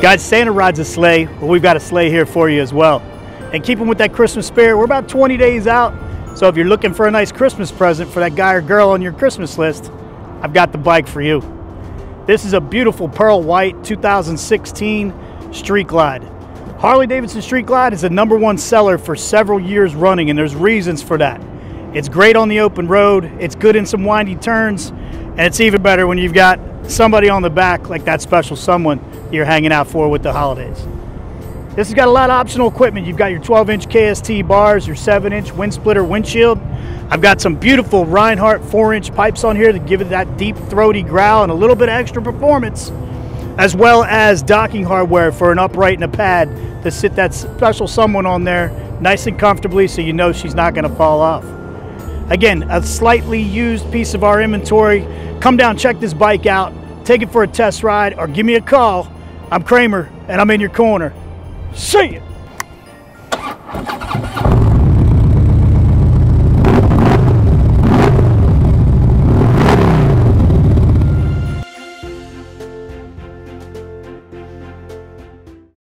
Guys, Santa rides a sleigh. Well, we've got a sleigh here for you as well. And keeping with that Christmas spirit, we're about 20 days out. So if you're looking for a nice Christmas present for that guy or girl on your Christmas list, I've got the bike for you. This is a beautiful pearl white 2016 Street Glide. Harley Davidson Street Glide is the number one seller for several years running, and there's reasons for that. It's great on the open road, it's good in some windy turns, and it's even better when you've got somebody on the back like that special someone you're hanging out for with the holidays. This has got a lot of optional equipment. You've got your 12 inch KST bars, your 7 inch wind splitter windshield. I've got some beautiful Rinehart 4 inch pipes on here to give it that deep throaty growl and a little bit of extra performance, as well as docking hardware for an upright and a pad to sit that special someone on there nice and comfortably so you know she's not going to fall off. Again, a slightly used piece of our inventory. Come down, check this bike out, take it for a test ride, or give me a call. I'm Kramer, and I'm in your corner. See ya!